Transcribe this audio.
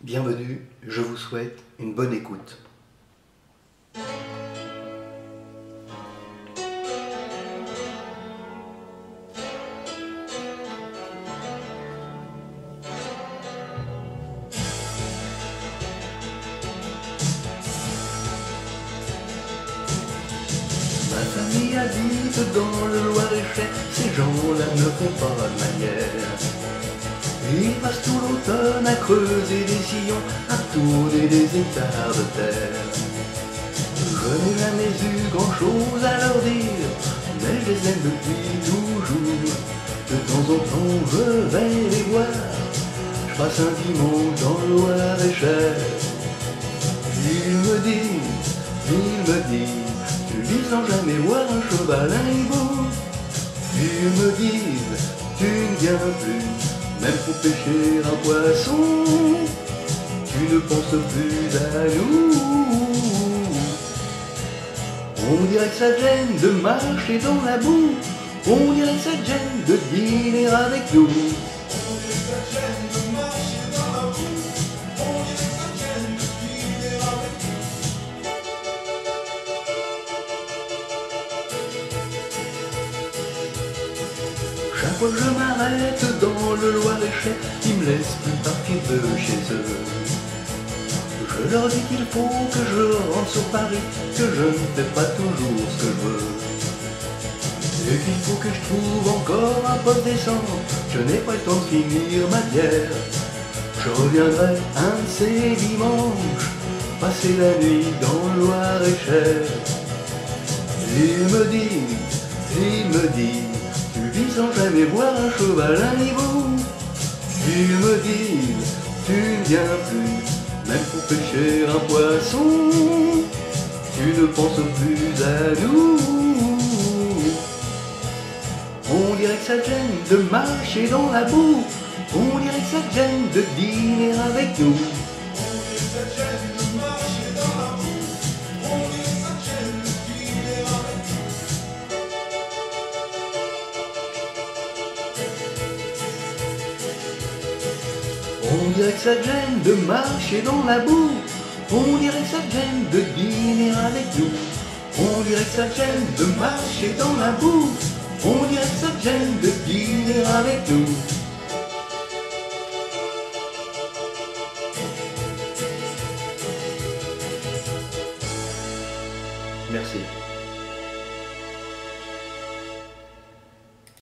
Bienvenue, je vous souhaite une bonne écoute. Ma famille habite dans le Loir-et-Cher, ces gens-là ne font pas de manière. Ils passent tout l'automne à creuser des sillons, à tourner des hectares de terre. Je n'ai jamais eu grand-chose à leur dire, mais je les aime depuis toujours. De temps en temps, je vais les voir, je passe un dimanche dans le Loir-et-Cher. Ils me disent, ils me disent, tu vis sans jamais voir un cheval un hibou. Ils me disent, tu ne viens plus, même pour pêcher un poisson. Tu ne penses plus à nous. On dirait que ça gêne de marcher dans la boue. On dirait que ça gêne de dîner avec nous. Chaque fois que je m'arrête dans le Loir-et-Cher, ils me laissent plus partir de chez eux. Je leur dis qu'il faut que je rentre sur Paris, que je ne fais pas toujours ce que je veux. Et qu'il faut que je trouve encore un poste décent, je n'ai pas le temps de finir ma bière. Je reviendrai un de ces dimanches, passer la nuit dans le Loir-et-Cher. Il me dit, il me dit, sans jamais voir un cheval un niveau. Il me dit, tu ne viens plus, même pour pêcher un poisson. Tu ne penses plus à nous. On dirait que ça gêne de marcher dans la boue. On dirait que ça gêne de dîner avec nous. On dirait que ça gêne de marcher dans la boue. On dirait que ça gêne de dîner avec nous. On dirait que ça gêne de marcher dans la boue. On dirait que ça gêne de dîner avec nous. Merci.